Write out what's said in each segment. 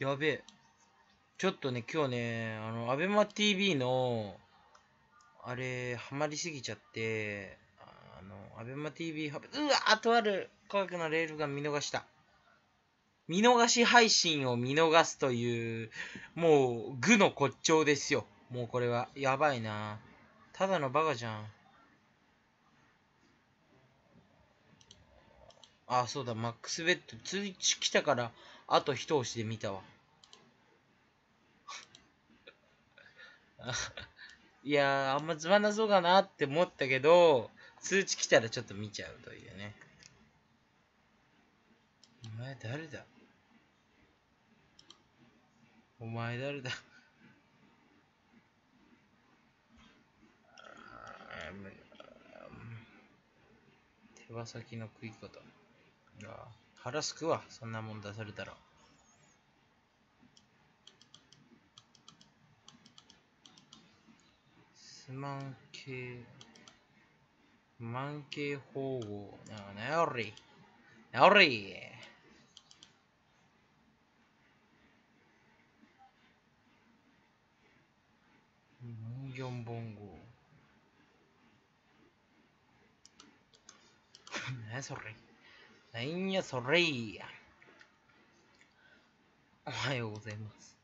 やべえ。ちょっとね、今日ね、あの、アベマ TV の、あれ、ハマりすぎちゃって、あの、アベマ TV、うわとある科学のレールが見逃した。見逃し配信を見逃すという、もう、愚の骨頂ですよ。もうこれは。やばいな。ただのバカじゃん。あ、そうだ、マックスベッド。通知来たから、あと一押しで見たわ。いやー、あんまつまんなそうかなって思ったけど、通知来たらちょっと見ちゃうというね。お前誰だ？お前誰だ？あー手羽先の食い方。いや腹すくわ、そんなもん出されたら。スマン系、マン系保護。な、なおり。なおり。文言本語。なやそれ。なんやそれいや。おはようございます。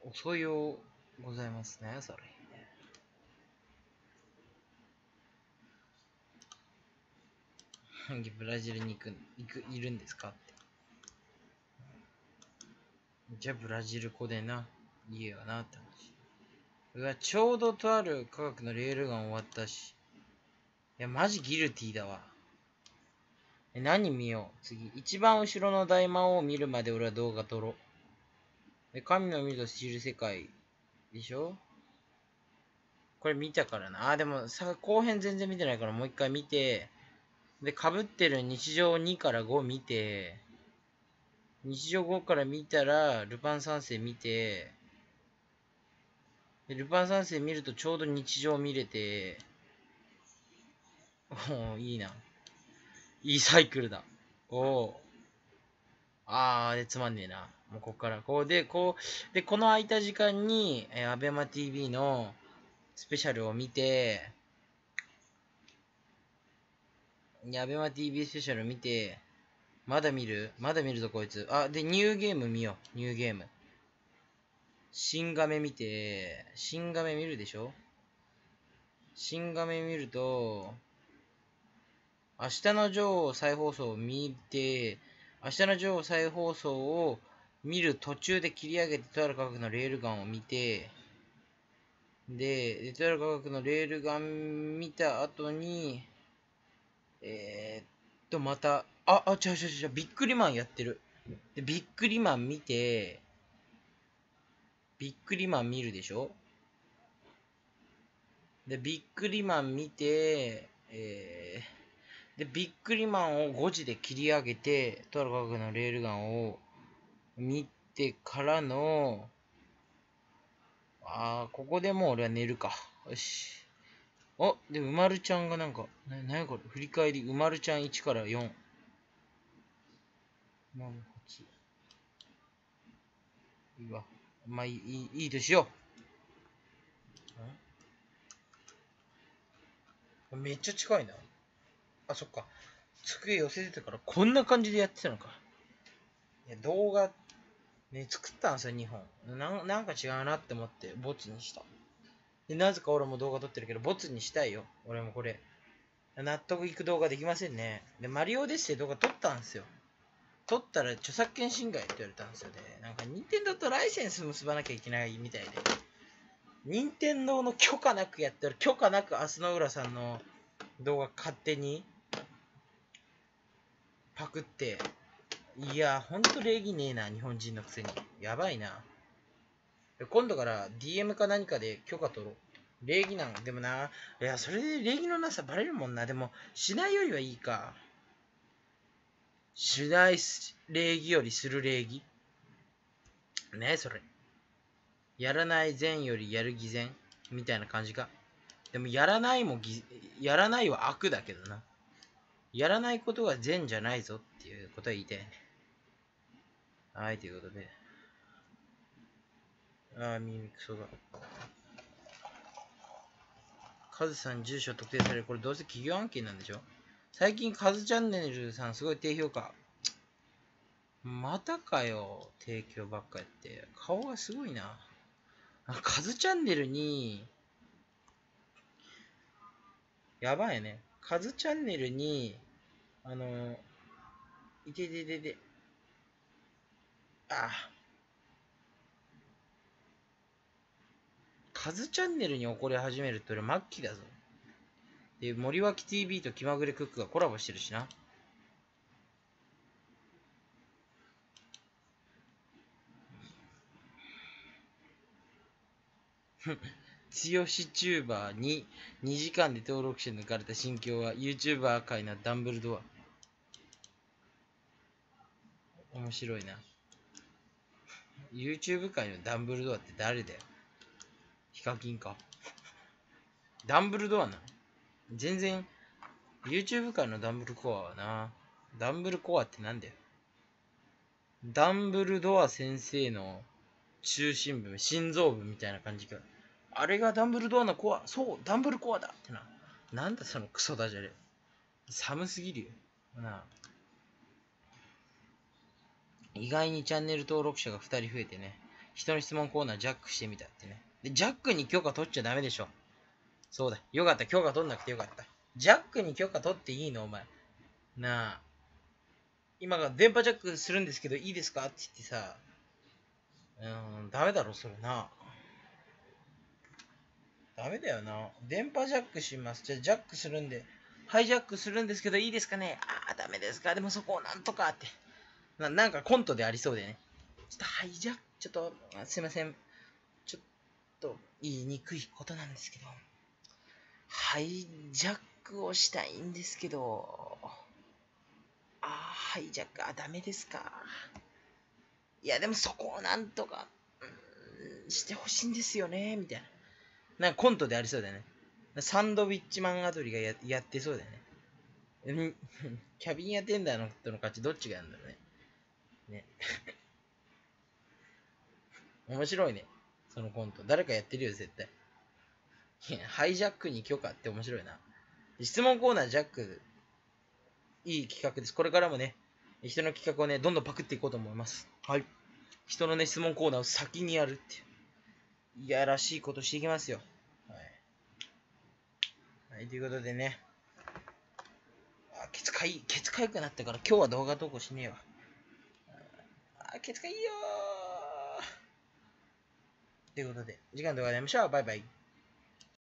遅いようございますね、それ。ブラジルに行く、行く、いるんですかって。じゃあブラジル語でな、言えよなって話。うわ、ちょうどとある科学のレールガン終わったし。いや、マジギルティだわ。え、何見よう次。一番後ろの大魔王を見るまで俺は動画撮ろう。で、神の見ると知る世界でしょ？これ見たからな。あ、でもさ、後編全然見てないからもう一回見て、で、被ってる日常2から5見て、日常5から見たら、ルパン三世見て、ルパン三世見るとちょうど日常見れて、おおいいな。いいサイクルだ。おおあー、で、つまんねえな。もうこっから。こうで、こう、で、この空いた時間に、えー、アベマ TV のスペシャルを見て、アベマ TV スペシャルを見て、まだ見る？まだ見るぞ、こいつ。あ、で、ニューゲーム見よう。ニューゲーム。新画面見て、新画面見るでしょ？新画面見ると、明日の女王再放送を見て、明日の女王再放送を見る途中で切り上げて、とある科学のレールガンを見て、で、とある科学のレールガン見た後に、えー、っと、また、あ、あ、違う違う違う、ビックリマンやってる。で、ビックリマン見て、ビックリマン見るでしょ？で、ビックリマン見て、えー、で、ビックリマンを5時で切り上げて、とある科学のレールガンを見てからの、あー、ここでもう俺は寝るか。よし。あ、で、うまるちゃんがなんか、な、なやこれ？振り返り、うまるちゃん1から4。まあ、8。いいわ。まあ、いい、いいとしよう。めっちゃ近いな。あ、そっか。机寄せてたから、こんな感じでやってたのか。いや、動画、ね、作ったんですよ、2本。ななんか違うなって思って、ボツにした。で、なぜか俺も動画撮ってるけど、ボツにしたいよ。俺もこれ。納得いく動画できませんね。で、マリオデッセイ動画撮ったんですよ。撮ったら著作権侵害って言われたんですよね。なんか、任天堂とライセンス結ばなきゃいけないみたいで。任天堂の許可なくやったら、許可なく明日の浦さんの動画勝手にパクって。いや、ほんと礼儀ねえな、日本人のくせに。やばいな。今度から DM か何かで許可取ろう。礼儀なんでもな、いや、それで礼儀のなさバレるもんな。でも、しないよりはいいか。しない礼儀よりする礼儀？ねそれ？やらない善よりやる偽善みたいな感じか？でも、やらないもぎ、やらないは悪だけどな。やらないことが善じゃないぞっていうことは言いたいね。はい、ということで。ああ、耳クソが。カズさん住所特定される。これどうせ企業案件なんでしょ？最近カズチャンネルさんすごい低評価。またかよ、提供ばっかやって。顔がすごいな。カズチャンネルに、やばいね。カズチャンネルに、あの、いてててて、あカズチャンネルに怒り始めるって俺末期だぞ。で、森脇 TV と気まぐれクックがコラボしてるしな。強しチューバーに2時間で登録者抜かれた心境は YouTuber 界のダンブルドア。面白いな。YouTube 界のダンブルドアって誰だよヒカキンか。ダンブルドアなの？全然、YouTube 界のダンブルコアはな。ダンブルコアってなんだよ。ダンブルドア先生の中心部、心臓部みたいな感じか。あれがダンブルドアのコア。そう、ダンブルコアだってな。なんだそのクソダジャレ。寒すぎるよ。な。意外にチャンネル登録者が2人増えてね。人の質問コーナージャックしてみたってね。で、ジャックに許可取っちゃダメでしょ。そうだ。よかった。許可取んなくてよかった。ジャックに許可取っていいの？お前。なあ。今が電波ジャックするんですけどいいですか？って言ってさ。うん、ダメだろ、それな。ダメだよな。電波ジャックします。じゃあ、ジャックするんで、ハイジャックするんですけど、いいですかね？ああ、ダメですか？でもそこをなんとかってな。なんかコントでありそうでね。ちょっとハイジャック、ちょっと、すいません。ちょっと、言いにくいことなんですけど、ハイジャックをしたいんですけど、ああ、ハイジャック、あ、ダメですか。いや、でもそこをなんとか、うん、してほしいんですよね、みたいな。なんかコントでありそうだよね。サンドウィッチマンアドリがややってそうだよね。キャビンアテンダーの人の勝ちどっちがやるんだろうね。ね。面白いね。そのコント。誰かやってるよ、絶対。ハイジャックに許可って面白いな。質問コーナージャック、いい企画です。これからもね、人の企画をね、どんどんパクっていこうと思います。はい。人のね、質問コーナーを先にやるっていう。いやらしいことしていきますよ。はい。はい、ということでね。あ、ケツかい、ケツかゆくなったから今日は動画投稿しねえわ。あ、ケツかいいよー。ということで、次回の動画で会いましょう。バイバイ。